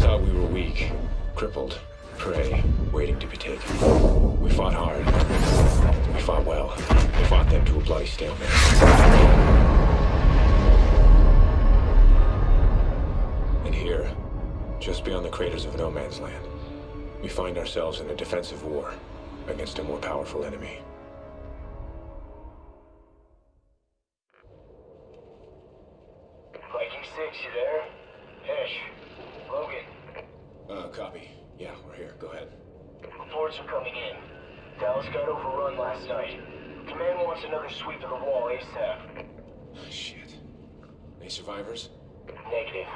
Thought we were weak, crippled, prey, waiting to be taken. We fought hard. We fought well. We fought them to a bloody stalemate. And here, just beyond the craters of No Man's Land, we find ourselves in a defensive war against a more powerful enemy. Viking 6, you there? Hesh. Logan. Uh, copy. Yeah, we're here. Go ahead. Reports are coming in. Dallas got overrun last night. Command wants another sweep of the wall eh, ASAP. Oh, shit. Any survivors? Negative.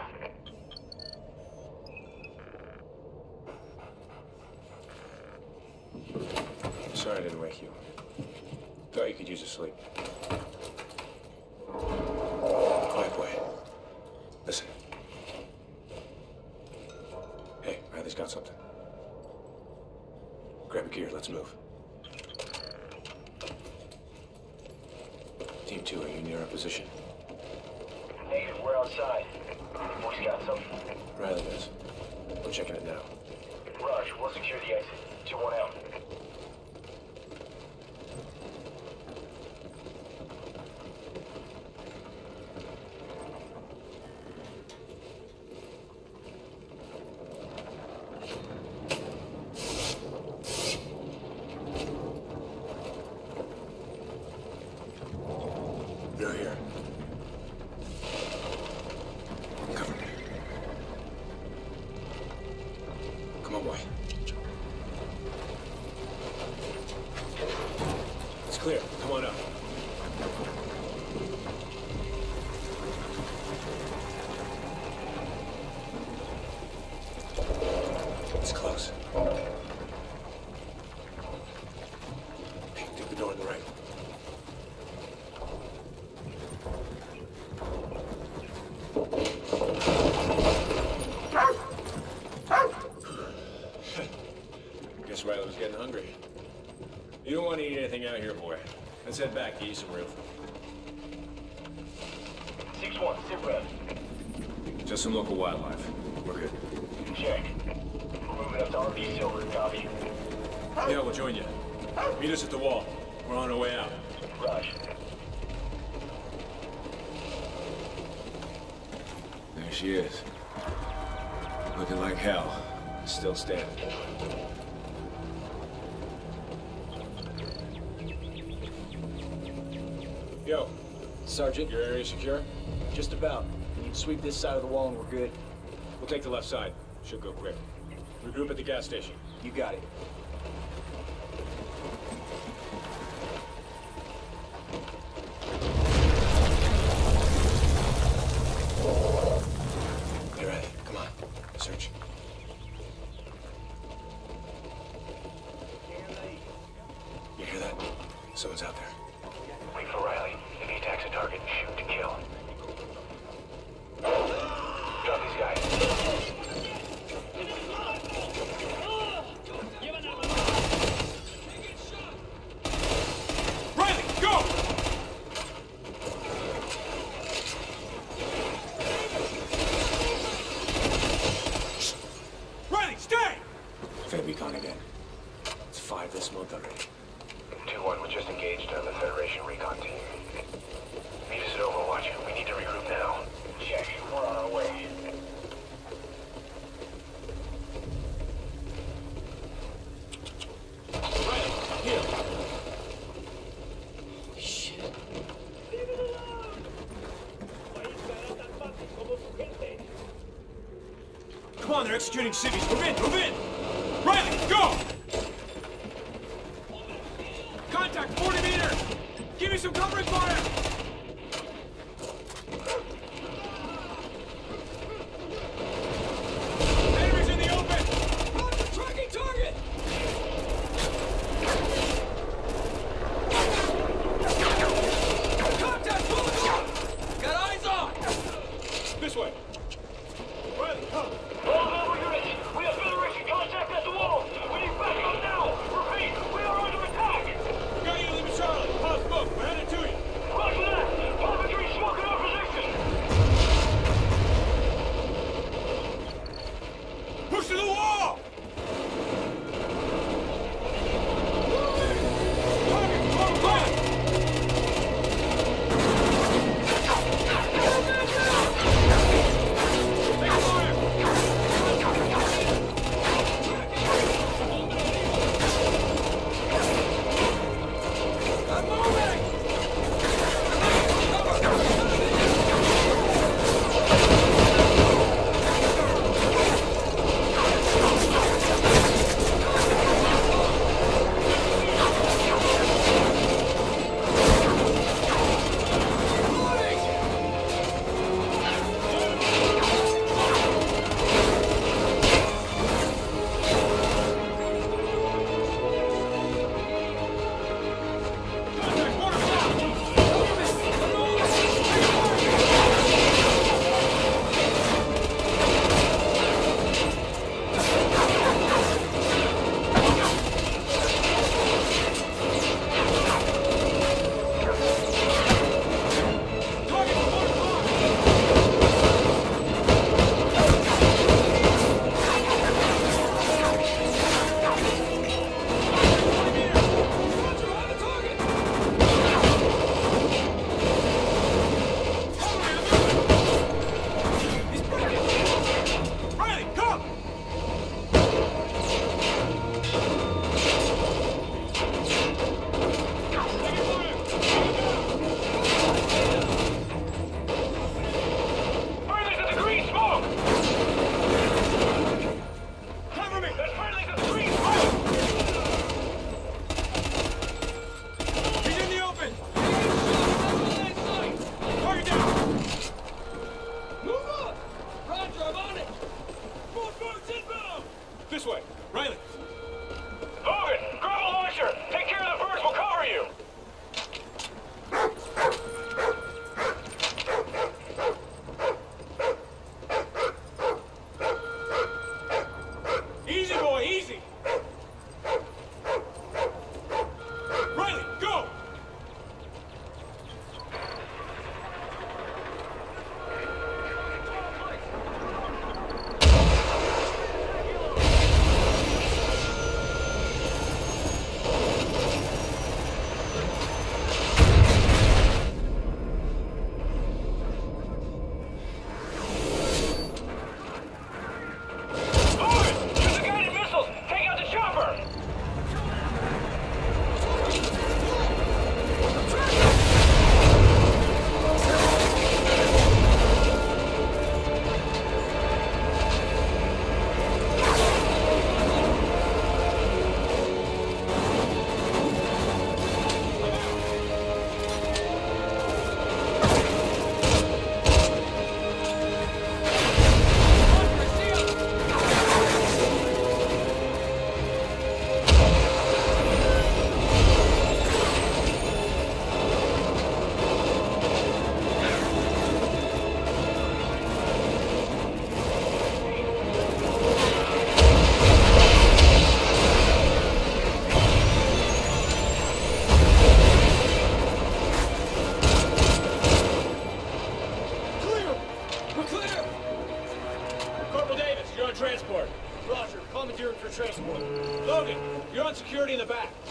Sorry I didn't wake you. Thought you could use a sleep. Quiet boy. Listen. Hey, Riley's got something. Grab a gear, let's move. Team 2, are you near our position? Negative, we're outside. Boys got something. Riley does. We're checking it now. Raj, we'll secure the exit. 2-1 out. They're here. Cover me. It's clear. Come on up. It's close. Hey, take the door on the right. Guess Riley was getting hungry. You don't want to eat anything out here, boy. Let's head back to some real food. 6-1, sit rep. Just some local wildlife. We're good. Check. We're moving up to RV Silver, copy. Yeah, we'll join you. Meet us at the wall. We're on our way out. Raj. There she is. Looking like hell. Still standing. Yo, Sergeant, your area secure? just about. We need to sweep this side of the wall and we're good. We'll take the left side. Should go quick. Regroup at the gas station. You got it. Someone's out there. Wait for Riley. If he attacks a target, shoot to kill. Drop these guys. Riley, go! Riley, stay! Fed beacon again. It's five this month already. 2-1, we're just engaged on the Federation recon team. Meet us at Overwatch. We need to regroup now. Check. We're on our way. Riley, here. Come on, they're executing civvies. Move in, move in! Riley, go! Security in the back.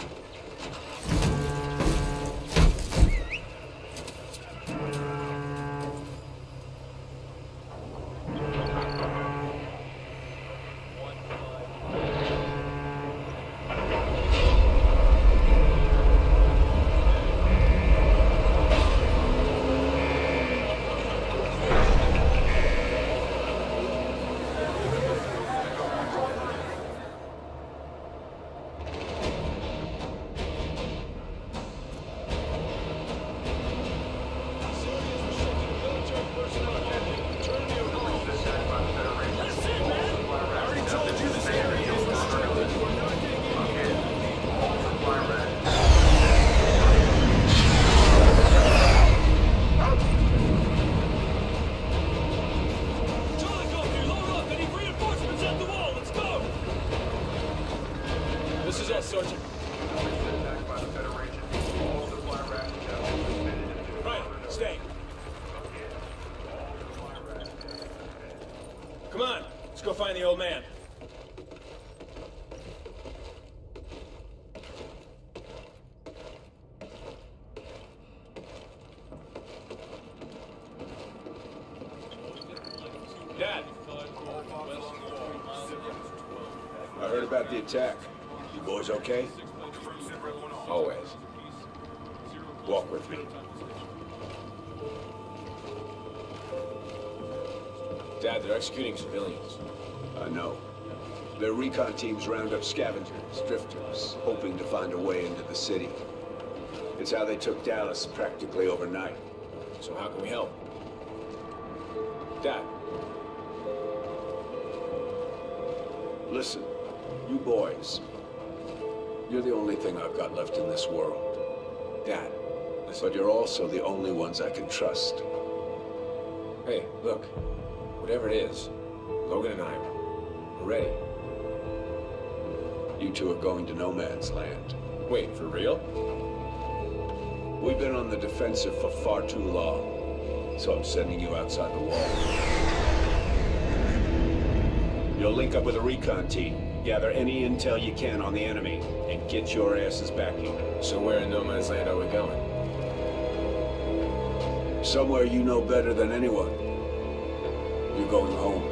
Sergeant. Right, stay. Come on, let's go find the old man. Dad, I heard about the attack. You boys okay? Always. Walk with me. Dad, they're executing civilians. I know. Their recon teams round up scavengers, drifters, hoping to find a way into the city. It's how they took Dallas practically overnight. So how can we help? Dad, Listen, you boys. You're the only thing I've got left in this world. Dad. But you're also the only ones I can trust. Hey, look. Whatever it is, Logan and I, we're ready. You two are going to no man's land. Wait, for real? We've been on the defensive for far too long, so I'm sending you outside the wall. You'll link up with a recon team, gather any intel you can on the enemy, and get your asses back here. So where in no man's land are we going? Somewhere you know better than anyone. You're going home.